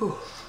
You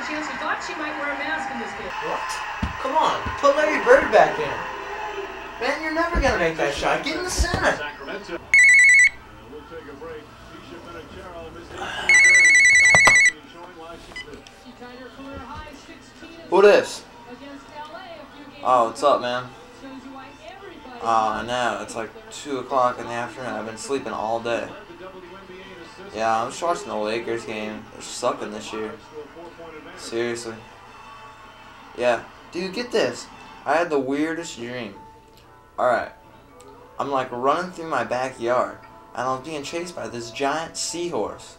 in this game, Van Chancellor thought she might wear a mask in this game. What? Come on, put Larry Bird back in. Man, you're never gonna make that shot. Get in the center. Sacramento. Uh, we'll take a break. Ticha Penicheiro missed 18 showing why she's there. She tied her career high 16 Who this? against LA a few games Oh, what's up, man? Shows you why everybody Oh, I know. It's like 2 o'clock in the afternoon. I've been sleeping all day. Led the WNBA in assists. Yeah, I'm just watching the Lakers game. They're sucking this year. To a four-point advantage. Seriously. Yeah. Dude, get this. I had the weirdest dream. Alright. I'm like running through my backyard and I'm being chased by this giant seahorse.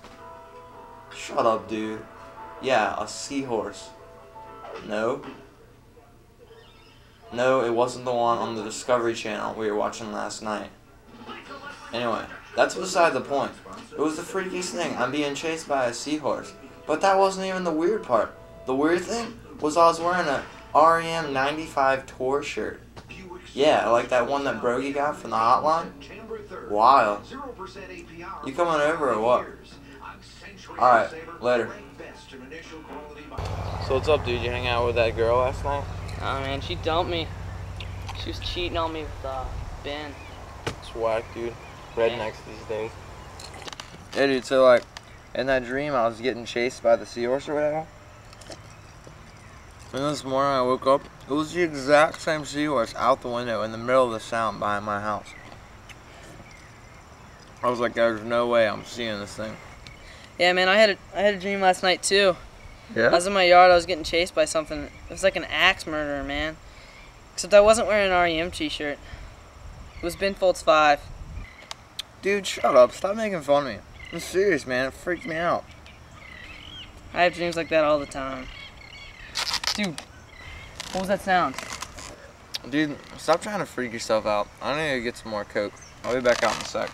Shut up, dude. Yeah, a seahorse. No. No, it wasn't the one on the Discovery Channel we were watching last night. Anyway, that's beside the point. It was the freakiest thing. I'm being chased by a seahorse. But that wasn't even the weird part. The weird thing was I was wearing a REM 95 tour shirt. Yeah, like that one that Brogy got from the hotline. Wild. You coming over or what? Alright, later. So what's up, dude? You hang out with that girl last night? Oh man, she dumped me. She was cheating on me with uh, Ben. It's whack, dude. Rednecks these days. Yeah, dude. So like, in that dream, I was getting chased by the seahorse or whatever. And this morning I woke up, it was the exact same seahorse out the window in the middle of the sound behind my house. I was like, there's no way I'm seeing this thing. Yeah, man, I had a I had a dream last night too. Yeah? I was in my yard. I was getting chased by something. It was like an axe murderer, man. Except I wasn't wearing an REM t-shirt. It was Ben Folds Five. Dude, shut up. Stop making fun of me. I'm serious, man. It freaked me out. I have dreams like that all the time. Dude, what was that sound? Dude, stop trying to freak yourself out. I need to get some more coke. I'll be back out in a sec.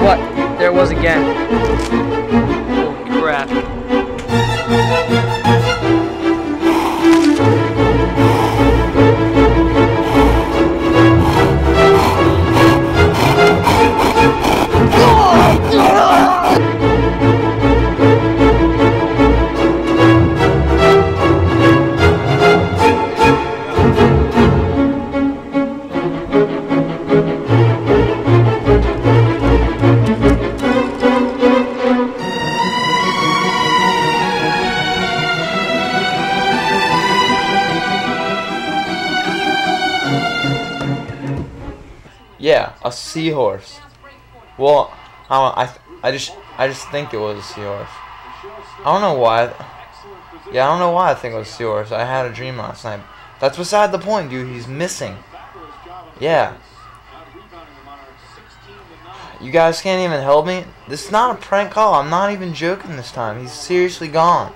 What? There it was again. A seahorse. Well, I, I, I just, I just think it was a seahorse. I don't know why. Yeah, I don't know why I think it was a seahorse. I had a dream last night. That's beside the point, dude. He's missing. Yeah. You guys can't even help me? This is not a prank call. I'm not even joking this time. He's seriously gone.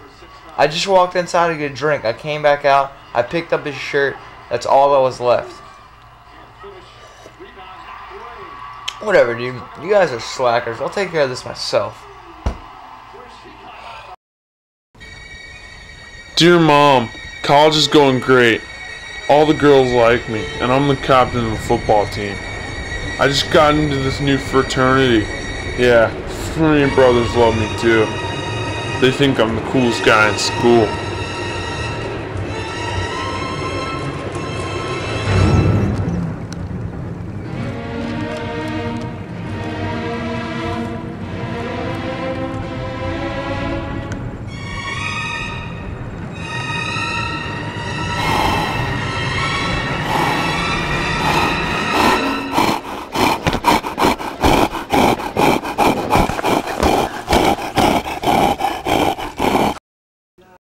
I just walked inside to get a drink. I came back out. I picked up his shirt. That's all that was left. Whatever, dude. You guys are slackers. I'll take care of this myself. Dear Mom, college is going great. All the girls like me, and I'm the captain of the football team. I just got into this new fraternity. Yeah, fraternity brothers love me too. They think I'm the coolest guy in school.